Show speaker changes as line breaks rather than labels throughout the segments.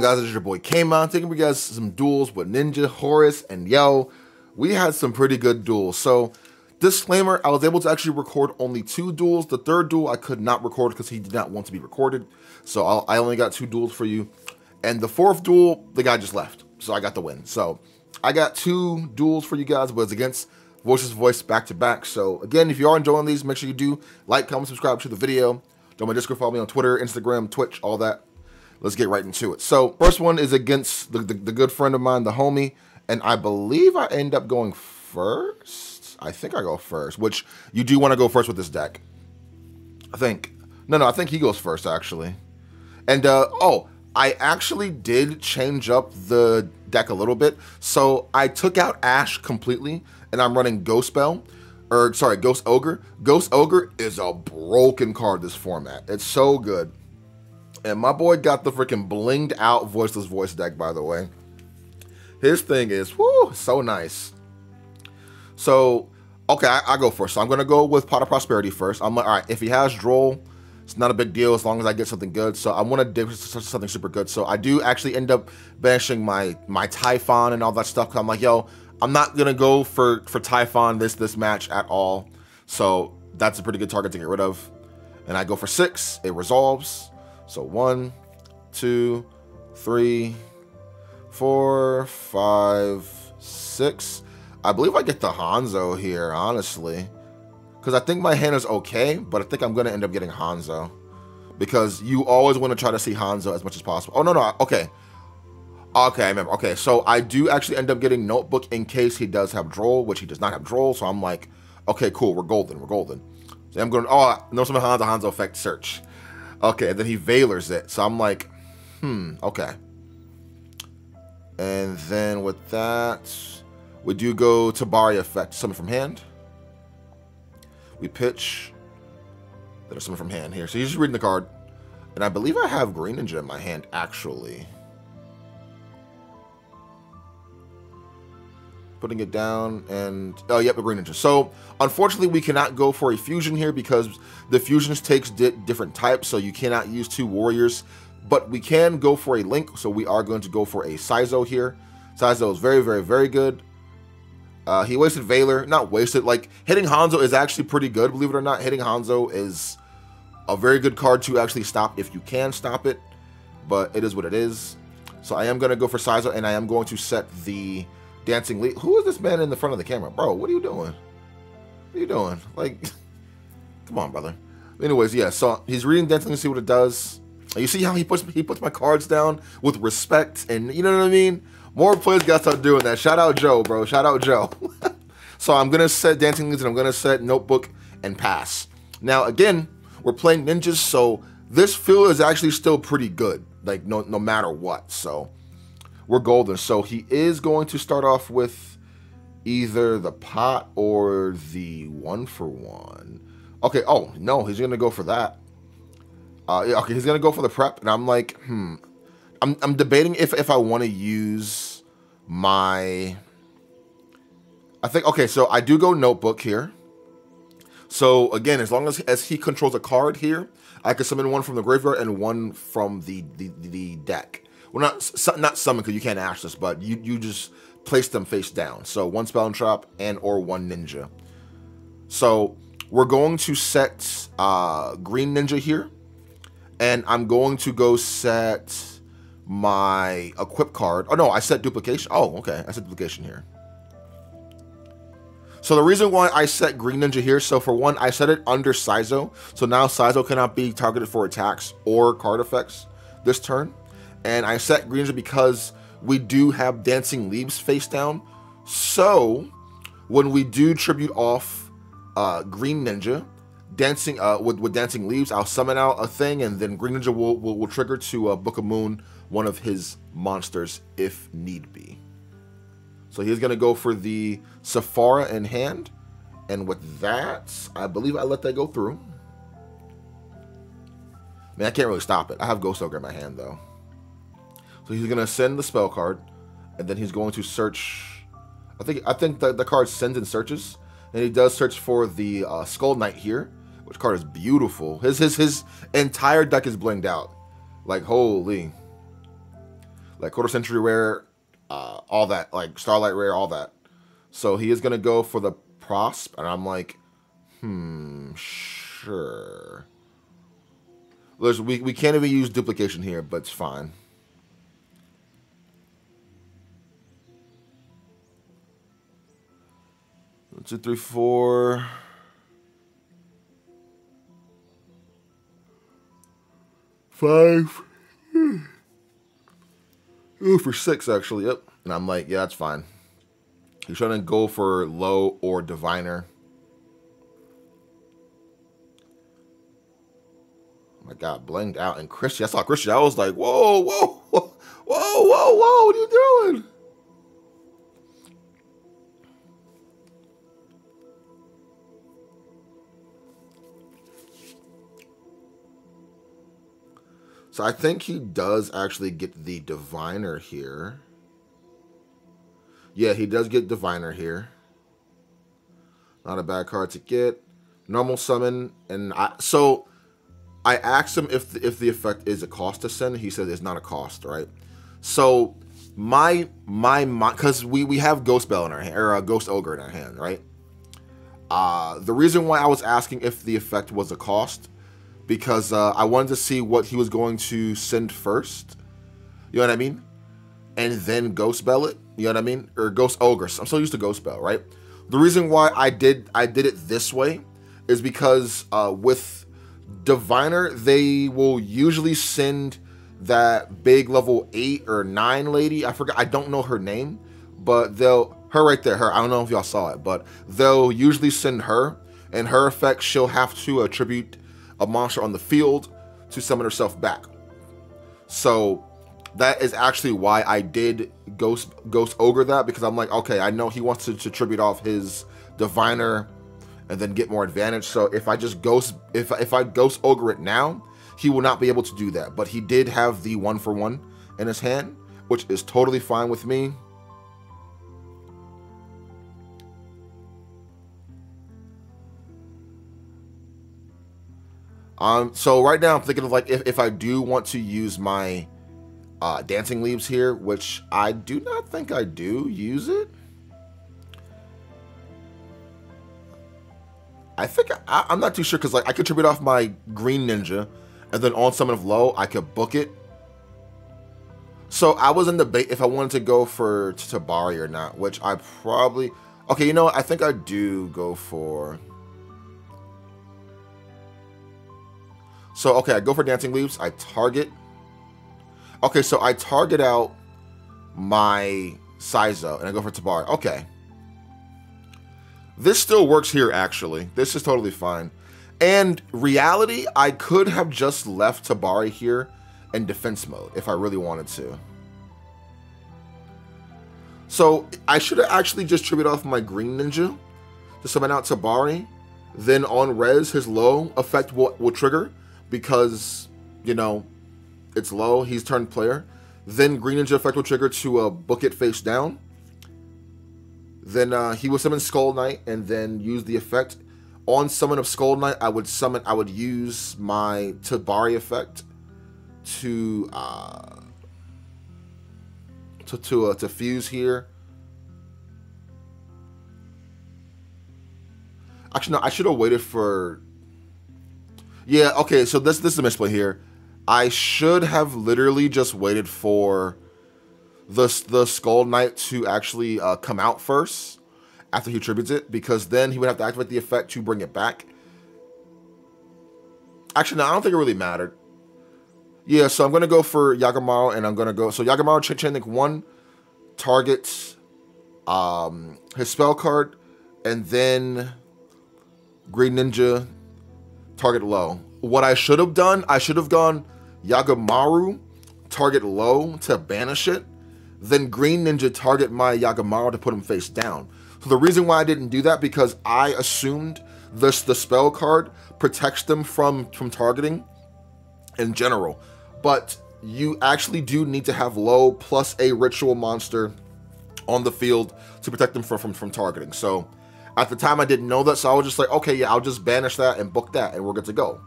guys? It's your boy Kamon taking you guys some duels with Ninja, Horus, and Yo. We had some pretty good duels. So, disclaimer, I was able to actually record only two duels. The third duel I could not record because he did not want to be recorded. So, I'll, I only got two duels for you. And the fourth duel, the guy just left. So, I got the win. So, I got two duels for you guys, but it's against Voiceless Voice back to back. So, again, if you are enjoying these, make sure you do like, comment, subscribe to the video. Join my Discord, follow me on Twitter, Instagram, Twitch, all that let's get right into it. So first one is against the, the, the, good friend of mine, the homie, and I believe I end up going first. I think I go first, which you do want to go first with this deck. I think. No, no, I think he goes first, actually. And, uh, oh, I actually did change up the deck a little bit. So I took out Ash completely, and I'm running Ghost Spell, or sorry, Ghost Ogre. Ghost Ogre is a broken card this format. It's so good. And my boy got the freaking blinged out voiceless voice deck, by the way. His thing is, whoo, so nice. So, okay, I, I go first. So I'm going to go with Pot of Prosperity first. I'm like, all right, if he has Droll, it's not a big deal as long as I get something good. So I want to dig something super good. So I do actually end up banishing my my Typhon and all that stuff. Cause I'm like, yo, I'm not gonna go for for Typhon this this match at all. So that's a pretty good target to get rid of. And I go for six. It resolves. So one, two, three, four, five, six. I believe I get the Hanzo here, honestly. Because I think my hand is okay, but I think I'm going to end up getting Hanzo. Because you always want to try to see Hanzo as much as possible. Oh, no, no. Okay. Okay, I remember. Okay, so I do actually end up getting Notebook in case he does have Droll, which he does not have Droll. So I'm like, okay, cool. We're golden. We're golden. So I'm going, oh, no, some Hanzo, Hanzo effect search. Okay, then he Valors it. So I'm like, hmm, okay. And then with that, we do go Tabari effect, summon from hand. We pitch. Then summon from hand here. So he's just reading the card. And I believe I have Green Ninja in my hand, actually. Putting it down and oh yep a green ninja. So unfortunately we cannot go for a fusion here because the fusions takes di different types so you cannot use two warriors. But we can go for a link so we are going to go for a Saizo here. Saizo is very very very good. Uh, he wasted Valor not wasted like hitting Hanzo is actually pretty good believe it or not. Hitting Hanzo is a very good card to actually stop if you can stop it but it is what it is. So I am going to go for Saizo and I am going to set the dancing lead. Who is this man in the front of the camera? Bro, what are you doing? What are you doing? Like, come on, brother. Anyways, yeah, so he's reading Dancing to see what it does. You see how he puts he puts my cards down with respect and you know what I mean? More players got to start doing that. Shout out Joe, bro. Shout out Joe. so I'm gonna set Dancing Leaves and I'm gonna set Notebook and pass. Now again, we're playing ninjas, so this field is actually still pretty good. Like no no matter what. So we're golden. So he is going to start off with either the pot or the one for one. Okay, oh, no, he's going to go for that. Uh, okay, he's going to go for the prep. And I'm like, hmm. I'm, I'm debating if, if I want to use my... I think, okay, so I do go notebook here. So again, as long as, as he controls a card here, I can summon one from the graveyard and one from the, the, the deck well, not not summon because you can't ash this, but you you just place them face down. So one spell and trap and or one ninja. So we're going to set uh, green ninja here, and I'm going to go set my equip card. Oh no, I set duplication. Oh, okay, I set duplication here. So the reason why I set Green Ninja here, so for one, I set it under Saizo. So now Saizo cannot be targeted for attacks or card effects this turn. And I set Green Ninja because we do have Dancing Leaves face down. So when we do tribute off uh, Green Ninja, dancing uh, with, with Dancing Leaves, I'll summon out a thing, and then Green Ninja will, will, will trigger to uh, Book of Moon one of his monsters if need be. So he's going to go for the Saffira in hand. And with that, I believe I let that go through. Man, I can't really stop it. I have Ghost Ogre in my hand, though. So he's gonna send the spell card, and then he's going to search. I think I think the, the card sends and searches, and he does search for the uh, Skull Knight here, which card is beautiful. His his his entire deck is blinged out, like holy. like quarter century rare, uh, all that, like starlight rare, all that. So he is gonna go for the prosp, and I'm like, hmm, sure. There's, we, we can't even use duplication here, but it's fine. Two, three, four. Five. Ooh, for six, actually. Yep. And I'm like, yeah, that's fine. He's trying to go for low or diviner. Oh my God, blinged out. And Christian, I saw Christian. I was like, whoa, whoa, whoa, whoa, whoa. What are you doing? So I think he does actually get the Diviner here. Yeah, he does get Diviner here. Not a bad card to get. Normal summon, and I so I asked him if the, if the effect is a cost to send. He said it's not a cost, right? So my my because we we have Ghost Belle in our hand or a uh, Ghost Ogre in our hand, right? Uh, the reason why I was asking if the effect was a cost because uh, I wanted to see what he was going to send first. You know what I mean? And then Ghost Belle it. You know what I mean? Or Ghost Ogre. I'm so used to Ghost Belle, right? The reason why I did I did it this way is because uh, with Diviner, they will usually send that big level eight or nine lady. I forgot. I don't know her name, but they'll her right there. Her. I don't know if y'all saw it, but they'll usually send her, and her effect she'll have to attribute a monster on the field to summon herself back. So that is actually why I did Ghost Ghost Ogre that because I'm like, okay, I know he wants to, to tribute off his Diviner and then get more advantage. So if I just Ghost if if I Ghost Ogre it now, he will not be able to do that. But he did have the one for one in his hand, which is totally fine with me. Um, so right now I'm thinking of like if, if I do want to use my uh, dancing leaves here, which I do not think I do use it. I think I, am not too sure because like I could tribute off my green ninja, and then on summon of low I could book it. So I was in the debate if I wanted to go for Tabari or not, which I probably okay. You know what? I think I do go for. So, okay, I go for Dancing Leaves. I target. Okay, so I target out my Saizo, and I go for Tabari. Okay. This still works here, actually. This is totally fine. And reality, I could have just left Tabari here in defense mode if I really wanted to. So I should have actually just tribute off my Green Ninja to summon out Tabari. Then on res, his low effect will, will trigger because, you know, it's low, he's turned player. Then Green Ninja effect will trigger to uh, book it face down. Then uh, he will summon Skull Knight and then use the effect. On summon of Skull Knight, I would summon, I would use my Tabari effect to uh, to to uh, to fuse here. Actually, no, I should have waited for yeah, okay, so this this is a misplay here. I should have literally just waited for the the Skull Knight to actually uh, come out first after he tributes it, because then he would have to activate the effect to bring it back. Actually, no, I don't think it really mattered. Yeah, so I'm gonna go for Yagamaru, and I'm gonna go. So Yagamaru Ch Chain Link one targets um, his spell card, and then Green Ninja target low. What I should have done, I should have gone Yagamaru, target low to banish it, then Green Ninja target my Yagamaru to put him face down. So the reason why I didn't do that because I assumed this the spell card protects them from from targeting in general. But you actually do need to have low plus a ritual monster on the field to protect them from, from, from targeting. So at the time, I didn't know that, so I was just like, okay, yeah, I'll just banish that and book that, and we're good to go.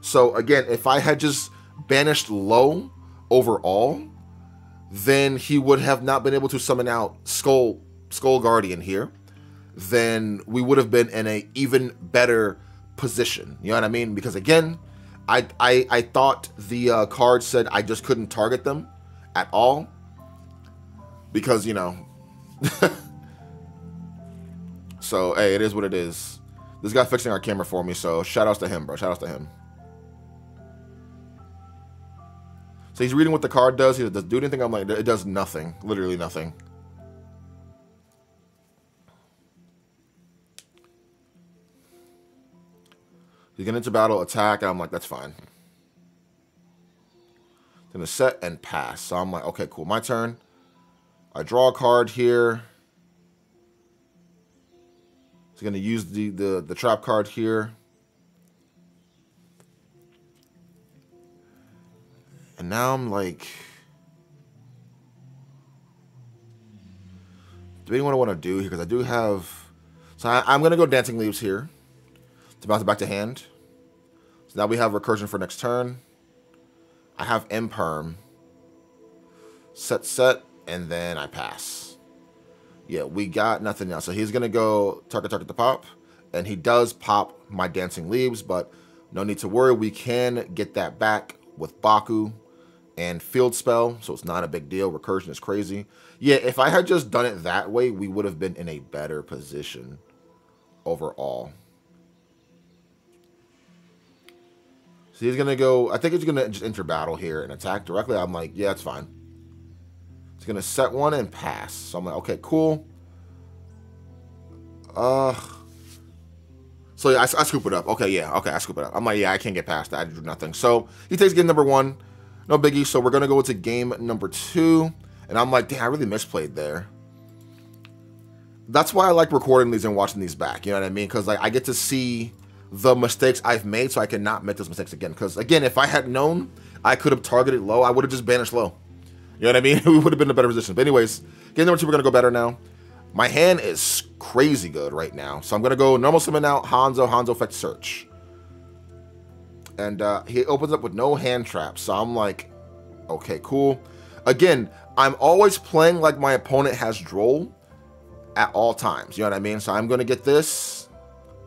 So again, if I had just banished low overall, then he would have not been able to summon out Skull Skull Guardian here. Then we would have been in a even better position. You know what I mean? Because again, I I, I thought the uh, card said I just couldn't target them at all because you know. so hey, it is what it is. This guy fixing our camera for me, so shout outs to him, bro. Shout outs to him. So he's reading what the card does. He does do anything. I'm like, it does nothing. Literally nothing. He's getting into battle, attack. And I'm like, that's fine. Gonna set and pass. So I'm like, okay, cool. My turn. I draw a card here. He's gonna use the the, the trap card here. And now I'm like debating what I want to do here because I do have. So I, am gonna go Dancing Leaves here to bounce it back to hand. So now we have recursion for next turn. I have imperm. Set set and then I pass. Yeah, we got nothing else. So he's gonna go target target the pop, and he does pop my dancing leaves, but no need to worry. We can get that back with Baku and field spell, so it's not a big deal. Recursion is crazy. Yeah, if I had just done it that way, we would have been in a better position overall. So he's gonna go. I think he's gonna just enter battle here and attack directly. I'm like, yeah, it's fine. He's gonna set one and pass. So I'm like, okay, cool. Uh. So yeah, I, I scoop it up. Okay, yeah, okay, I scoop it up. I'm like, yeah, I can't get past that. I do nothing. So he takes game number one. No biggie. So we're going to go into game number two. And I'm like, damn, I really misplayed there. That's why I like recording these and watching these back. You know what I mean? Because like I get to see the mistakes I've made so I cannot make those mistakes again. Because again, if I had known I could have targeted low, I would have just banished low. You know what I mean? we would have been in a better position. But anyways, game number two, we're to go better now. My hand is crazy good right now. So I'm to go normal summon out, Hanzo, Hanzo effect search and uh, he opens up with no hand traps. So I'm like, okay, cool. Again, I'm always playing like my opponent has Droll at all times. You know what I mean? So I'm gonna get this.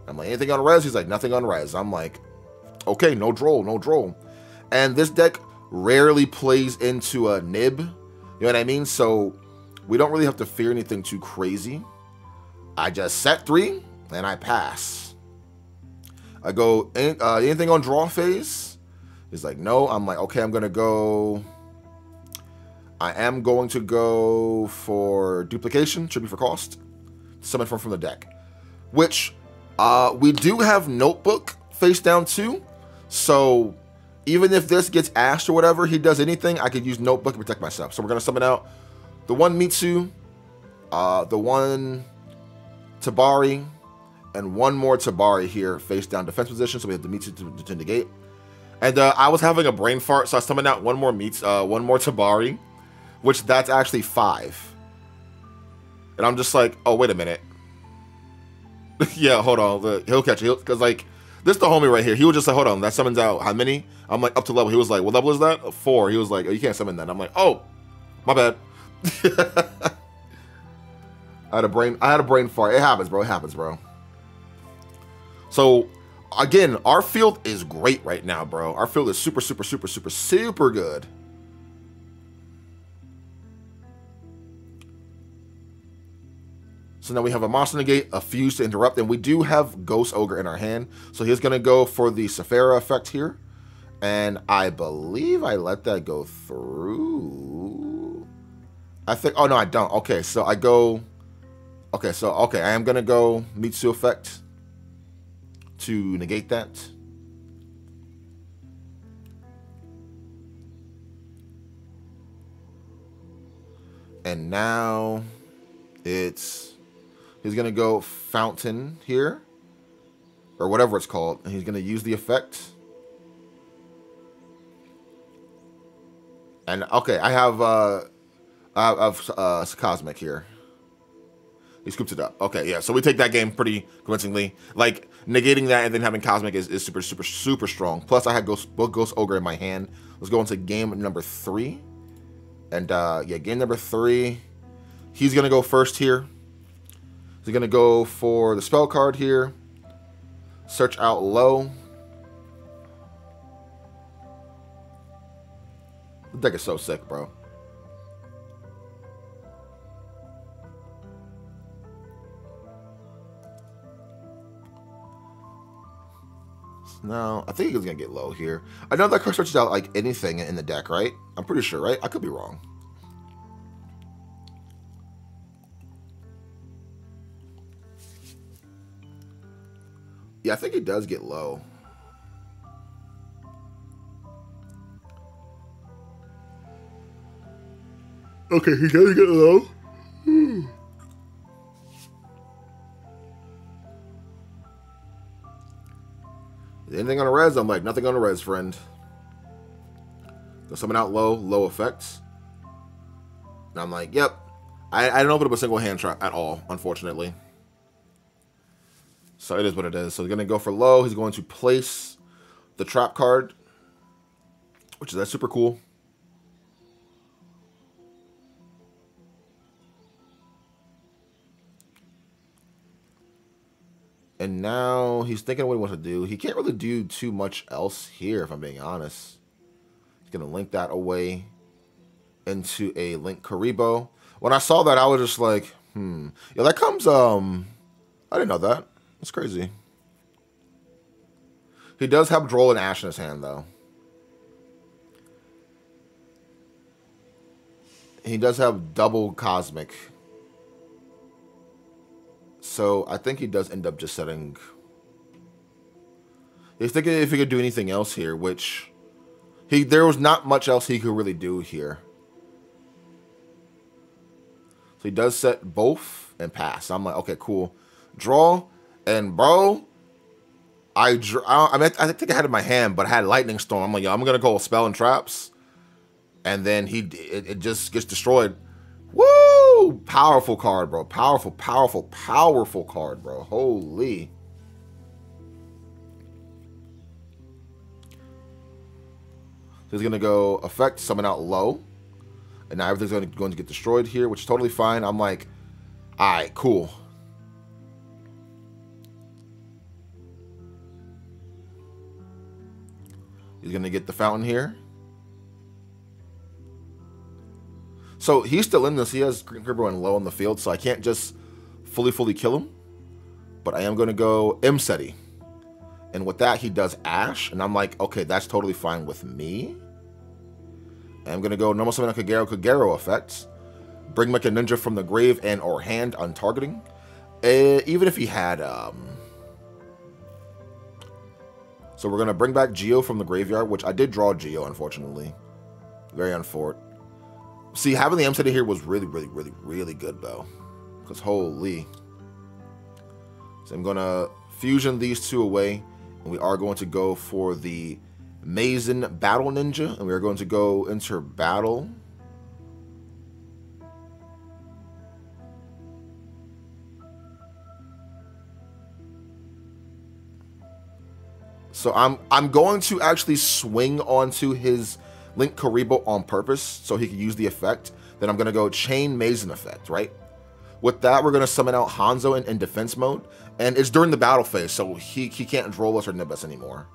I'm like, anything on res? He's like, nothing on res. I'm like, okay, no Droll, no Droll. And this deck rarely plays into a nib. You know what I mean? So we don't really have to fear anything too crazy. I just set three and I pass. I go, uh, anything on draw phase? He's like, no. I'm like, okay, I'm going to go. I am going to go for duplication, should be for cost. Summon from, from the deck. Which uh, we do have Notebook face down too. So even if this gets asked or whatever, he does anything, I could use Notebook to protect myself. So we're going to summon out the one Mitsu, uh, the one Tabari, and one more Tabari here, face down defense position. So we have the Mitsu to, to negate. And uh, I was having a brain fart, so I summoned out one more meets, uh, one more Tabari, which that's actually five. And I'm just like, oh wait a minute. yeah, hold on. The, he'll catch it because like this the homie right here. He was just like, hold on, that summons out how many? I'm like up to level. He was like, what level is that? Four. He was like, oh, you can't summon that. I'm like, oh, my bad. I had a brain. I had a brain fart. It happens, bro. It happens, bro. So again, our field is great right now, bro. Our field is super, super, super, super, super good. So now we have a Monster Negate, a Fuse to interrupt, and we do have Ghost Ogre in our hand. So he's going to go for the Saffira effect here. And I believe I let that go through. I think, oh no, I don't. Okay, so I go, okay, so, okay, I am going to go Mitsu effect to negate that. And now it's, he's going to go fountain here, or whatever it's called. And he's going to use the effect. And okay, I have, uh, I have uh, Cosmic here. He scoops it up. Okay, yeah. So we take that game pretty convincingly. Like negating that and then having Cosmic is, is super, super, super strong. Plus, I had Ghost, Ghost Ogre in my hand. Let's go into game number three. And uh, yeah, game number three, he's gonna go first here. He's gonna go for the spell card here. Search out low. The deck is so sick, bro. No, I think he's gonna get low here. I know that card searches out like anything in the deck, right? I'm pretty sure, right? I could be wrong. Yeah, I think it does get low. Okay, he does get low. Anything on a res? I'm like, nothing on a res, friend. Go summon out low, low effects. And I'm like, yep. I, I didn't open up a single hand trap at all, unfortunately. So it is what it is. So he's going to go for low. He's going to place the trap card, which is that's super cool. And now he's thinking what he wants to do. He can't really do too much else here, if I'm being honest. He's going to link that away into a Linkuriboh. When I saw that, I was just like, hmm. Yeah, that comes, um, I didn't know that. That's crazy. He does have Droll and Ash in his hand, though. He does have double Cosmic. So I think he does end up just setting... He's thinking if he could do anything else here, which... he There was not much else he could really do here. So he does set both and pass. I'm like, okay, cool. Draw, and bro, I, drew, I, mean, I think I had it in my hand, but I had Lightning Storm. I'm like, yo, I'm to go Spell and Traps. And then he it, it just gets destroyed. Woo! Powerful card, bro. Powerful, powerful, powerful card, bro. Holy. he's going to go effect, summon out low. And now everything's to, going to get destroyed here, which is totally fine. I'm like, all right, cool. He's going to get the fountain here. So he's still in this. He has Green Gribber and low on the field, so I can't just fully, fully kill him. But I am going to go Imsety. And with that, he does Ash. And I'm like, okay, that's totally fine with me. I'm going to go normal summon Kagero Kagero effects. Bring back a ninja from the grave and or hand on targeting. Uh, even if he had... Um... So we're going to bring back Geo from the graveyard, which I did draw Geo, unfortunately. Very unfortunate. See, having the Imsety here was really, really, really, really good, though. Because holy. So I'm going to fusion these two away. And we are going to go for the Mazen Battle Ninja. And we are going to go into battle. So I'm I'm going to actually swing onto his Linkuriboh on purpose so he can use the effect, then I'm going to go Chain Mazen effect, right? With that, we're going to summon out Hanzo in, in, defense mode, and it's during the battle phase, so he, he can't roll us or nib us anymore.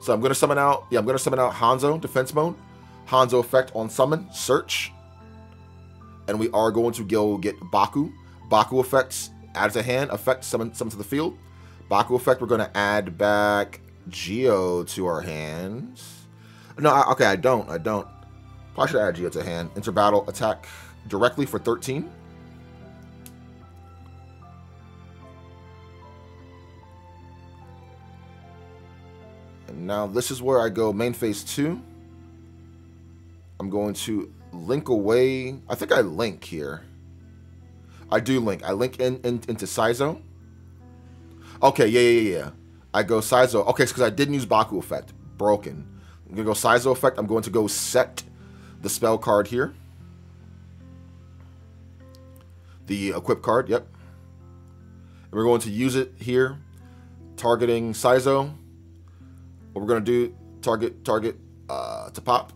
So I'm going to summon out, yeah, I'm going to summon out Hanzo, defense mode, Hanzo effect on summon, search, and we are going to go get Baku. Baku effects, adds a hand, effect, summon, summon to the field. Baku effect, we're going to add back Geo to our hands. No, I, okay, I don't. I don't. Probably should add Geo to hand. Enter battle, attack directly for 13. And now this is where I go main phase 2. I'm going to link away. I think I link here. I do link. I link in, in into Saizo. Okay, yeah, yeah, yeah. I go Saizo. Okay, it's because I didn't use Baku effect. Broken. I'm to go Saizo effect. I'm going to go set the spell card here. The equip card, yep. And we're going to use it here, targeting Saizo. What we're to do, target, target uh, to pop.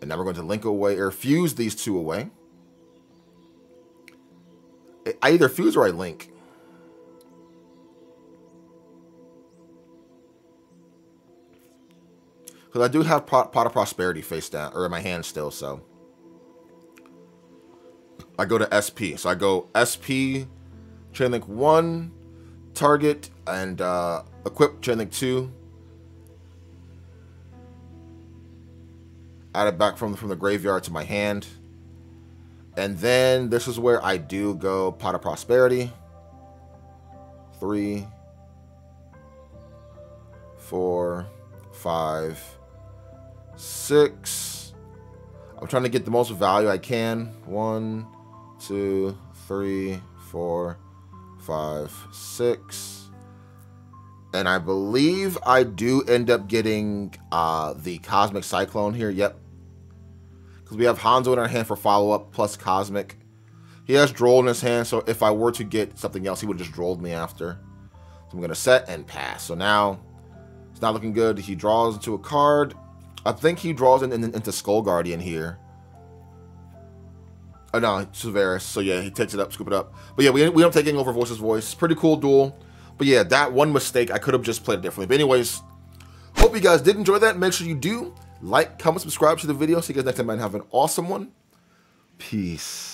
And now we're going to link away or fuse these two away. I either fuse or I link. Because I do have Pot, of Prosperity face down, or in my hand still, so. I go to SP. So I go SP, Chain Link 1, Target, and uh, Equip Chain Link 2. Add it back from, from the graveyard to my hand. And then this is where I do go Pot of Prosperity. Three, four, five, six. I'm trying to get the most value I can. One, two, three, four, five, six. And I believe I do end up getting uh, the Cosmic Cyclone here. Yep. Because we have Hanzo in our hand for follow-up plus Cosmic. He has Droll in his hand, so if I were to get something else, he would have just Drolled me after. So I'm going to set and pass. So now, it's not looking good. He draws into a card. I think he draws in, in, into Skull Guardian here. Oh, no, Sauravis. So, yeah, he takes it up, scoop it up. But, yeah, we, we end up taking over Voiceless Voice. Pretty cool duel. But, yeah, that one mistake, I could have just played it differently. But, anyways, hope you guys did enjoy that. Make sure you do like, comment, subscribe to the video. See you guys next time, and Have an awesome one. Peace.